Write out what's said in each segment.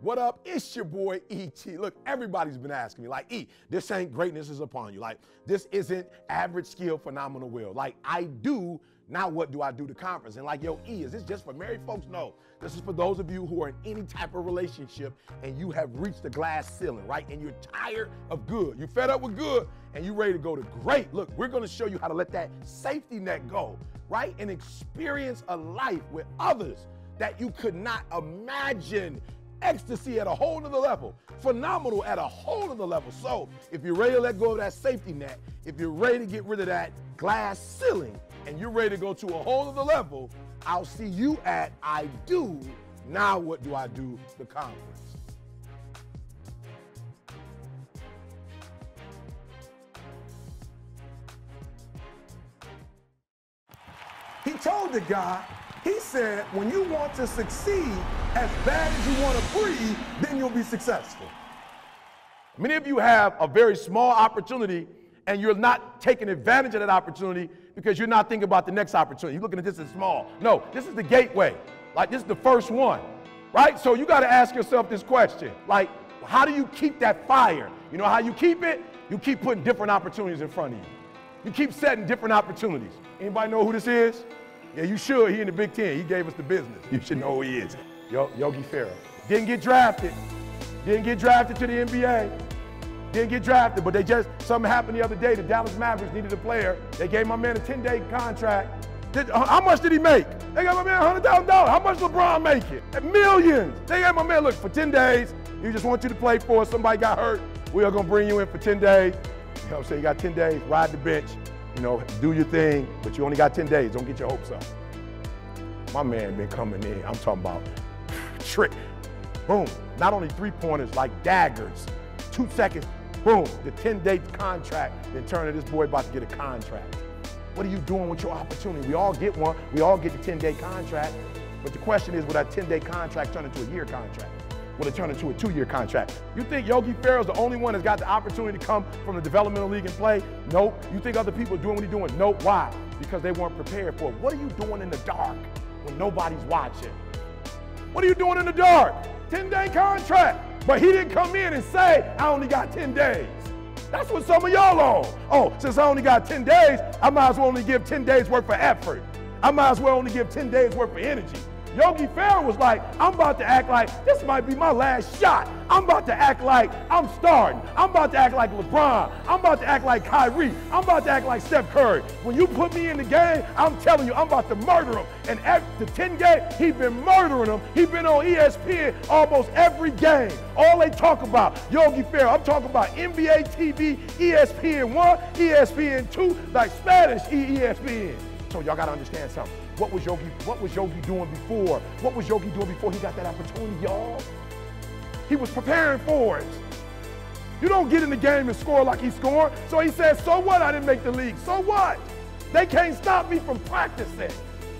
What up? It's your boy E.T. Look, everybody's been asking me, like, E, this ain't greatness is upon you. Like, this isn't average skill, phenomenal will. Like, I do, now what do I do to conference? And like, yo, E, is this just for married folks? No. This is for those of you who are in any type of relationship and you have reached the glass ceiling, right? And you're tired of good. You're fed up with good and you're ready to go to great. Look, we're gonna show you how to let that safety net go, right? And experience a life with others that you could not imagine ecstasy at a whole nother level, phenomenal at a whole nother level. So if you're ready to let go of that safety net, if you're ready to get rid of that glass ceiling, and you're ready to go to a whole other level, I'll see you at I do. Now what do I do? The conference. He told the guy, he said, when you want to succeed as bad as you want to breathe, then you'll be successful. Many of you have a very small opportunity and you're not taking advantage of that opportunity because you're not thinking about the next opportunity. You're looking at this as small. No, this is the gateway. Like this is the first one, right? So you got to ask yourself this question. Like, how do you keep that fire? You know how you keep it? You keep putting different opportunities in front of you. You keep setting different opportunities. Anybody know who this is? Yeah, you should. He in the Big Ten. He gave us the business. You should know who he is. Yo, Yogi Ferrell. Didn't get drafted. Didn't get drafted to the NBA. Didn't get drafted, but they just, something happened the other day. The Dallas Mavericks needed a player. They gave my man a 10-day contract. Did, uh, how much did he make? They gave my man $100,000. How much LeBron make it? Millions. They gave my man, look, for 10 days, we just want you to play for us. Somebody got hurt. We are going to bring you in for 10 days. You know what I'm saying? You got 10 days, ride the bench, you know, do your thing, but you only got 10 days. Don't get your hopes up. My man been coming in. I'm talking about trick. Boom. Not only three-pointers, like daggers. Two seconds, Boom, the 10-day contract. Then turn to this boy about to get a contract. What are you doing with your opportunity? We all get one. We all get the 10-day contract. But the question is, will that 10-day contract turn into a year contract? Will it turn into a two-year contract? You think Yogi Ferrell's the only one that's got the opportunity to come from the developmental league and play? Nope. You think other people are doing what he's doing? Nope. Why? Because they weren't prepared for it. What are you doing in the dark when nobody's watching? What are you doing in the dark? 10-day contract. But he didn't come in and say, I only got 10 days. That's what some of y'all on. Oh, since I only got 10 days, I might as well only give 10 days worth of effort. I might as well only give 10 days worth of energy. Yogi Ferrell was like, I'm about to act like this might be my last shot. I'm about to act like I'm starting. I'm about to act like LeBron. I'm about to act like Kyrie. I'm about to act like Steph Curry. When you put me in the game, I'm telling you, I'm about to murder him. And at the 10 game, he been murdering them. He been on ESPN almost every game. All they talk about, Yogi Ferrell. I'm talking about NBA TV, ESPN 1, ESPN 2, like Spanish ESPN. So y'all gotta understand something. What was Yogi, what was Yogi doing before? What was Yogi doing before he got that opportunity, y'all? He was preparing for it. You don't get in the game and score like he's scoring. So he said, so what I didn't make the league? So what? They can't stop me from practicing.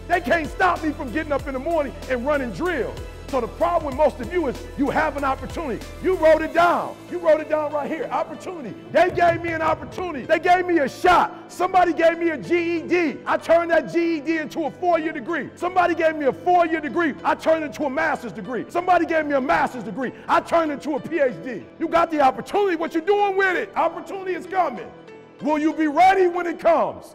They can't stop me from getting up in the morning and running drills. So the problem with most of you is you have an opportunity. You wrote it down. You wrote it down right here. Opportunity. They gave me an opportunity. They gave me a shot. Somebody gave me a GED. I turned that GED into a four-year degree. Somebody gave me a four-year degree. I turned it into a master's degree. Somebody gave me a master's degree. I turned it into a PhD. You got the opportunity. What you doing with it? Opportunity is coming. Will you be ready when it comes?